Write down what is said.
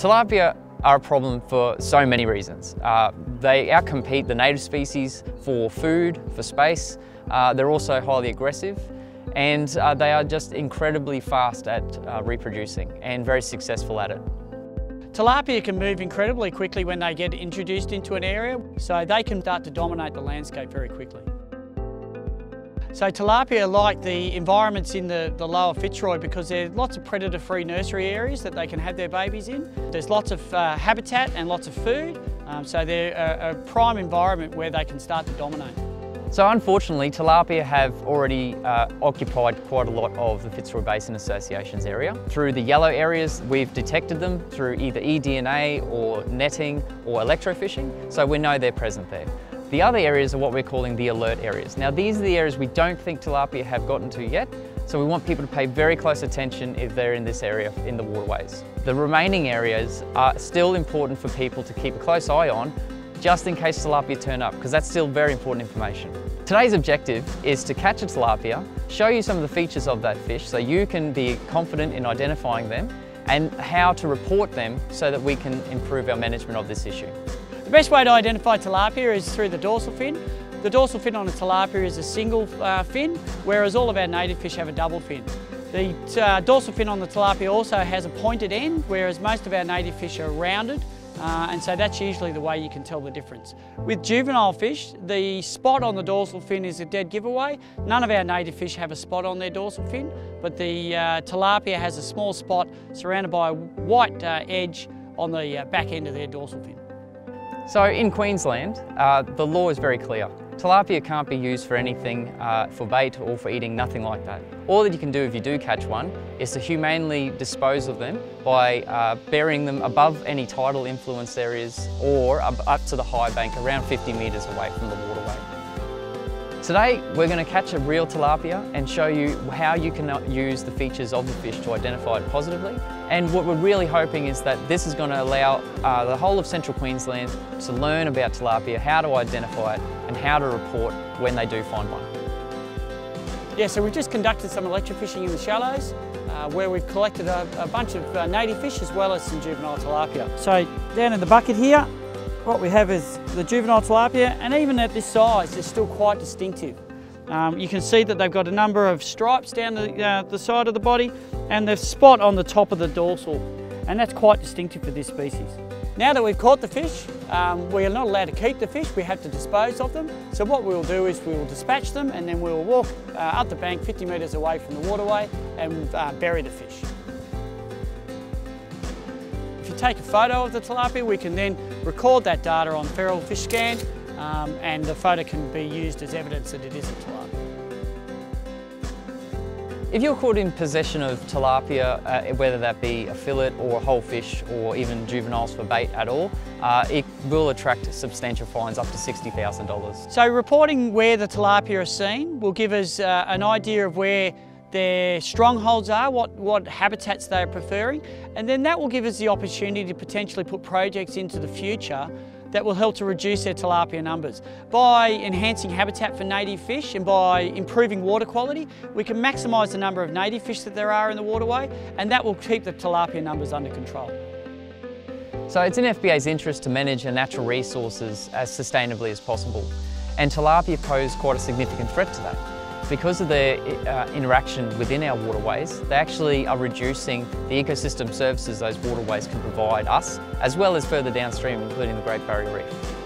Tilapia are a problem for so many reasons. Uh, they outcompete the native species for food, for space. Uh, they're also highly aggressive and uh, they are just incredibly fast at uh, reproducing and very successful at it. Tilapia can move incredibly quickly when they get introduced into an area, so they can start to dominate the landscape very quickly. So tilapia like the environments in the, the lower Fitzroy because there's lots of predator-free nursery areas that they can have their babies in. There's lots of uh, habitat and lots of food, um, so they're a, a prime environment where they can start to dominate. So unfortunately, tilapia have already uh, occupied quite a lot of the Fitzroy Basin Association's area. Through the yellow areas, we've detected them through either eDNA or netting or electrofishing, so we know they're present there. The other areas are what we're calling the alert areas. Now these are the areas we don't think tilapia have gotten to yet, so we want people to pay very close attention if they're in this area in the waterways. The remaining areas are still important for people to keep a close eye on just in case tilapia turn up, because that's still very important information. Today's objective is to catch a tilapia, show you some of the features of that fish so you can be confident in identifying them and how to report them so that we can improve our management of this issue. The best way to identify tilapia is through the dorsal fin. The dorsal fin on a tilapia is a single uh, fin, whereas all of our native fish have a double fin. The uh, dorsal fin on the tilapia also has a pointed end, whereas most of our native fish are rounded, uh, and so that's usually the way you can tell the difference. With juvenile fish, the spot on the dorsal fin is a dead giveaway. None of our native fish have a spot on their dorsal fin, but the uh, tilapia has a small spot surrounded by a white uh, edge on the uh, back end of their dorsal fin. So in Queensland, uh, the law is very clear. Tilapia can't be used for anything, uh, for bait or for eating, nothing like that. All that you can do if you do catch one is to humanely dispose of them by uh, burying them above any tidal influence areas or up to the high bank around 50 metres away from the waterway. Today we're going to catch a real tilapia and show you how you can use the features of the fish to identify it positively. And what we're really hoping is that this is going to allow uh, the whole of central Queensland to learn about tilapia, how to identify it and how to report when they do find one. Yeah, so we've just conducted some electrofishing in the shallows uh, where we've collected a, a bunch of uh, native fish as well as some juvenile tilapia. So down in the bucket here, what we have is the juvenile tilapia and even at this size they're still quite distinctive. Um, you can see that they've got a number of stripes down the, uh, the side of the body and the spot on the top of the dorsal and that's quite distinctive for this species. Now that we've caught the fish, um, we are not allowed to keep the fish, we have to dispose of them. So what we'll do is we will dispatch them and then we'll walk uh, up the bank 50 metres away from the waterway and uh, bury the fish If you take a photo of the tilapia, we can then record that data on feral fish scan um, and the photo can be used as evidence that it is a tilapia. If you're caught in possession of tilapia, uh, whether that be a fillet or a whole fish or even juveniles for bait at all, uh, it will attract substantial fines up to $60,000. So reporting where the tilapia are seen will give us uh, an idea of where their strongholds are, what, what habitats they're preferring, and then that will give us the opportunity to potentially put projects into the future that will help to reduce their tilapia numbers. By enhancing habitat for native fish and by improving water quality, we can maximise the number of native fish that there are in the waterway and that will keep the tilapia numbers under control. So it's in FBA's interest to manage our natural resources as sustainably as possible and tilapia pose quite a significant threat to that. Because of their uh, interaction within our waterways, they actually are reducing the ecosystem services those waterways can provide us, as well as further downstream, including the Great Barrier Reef.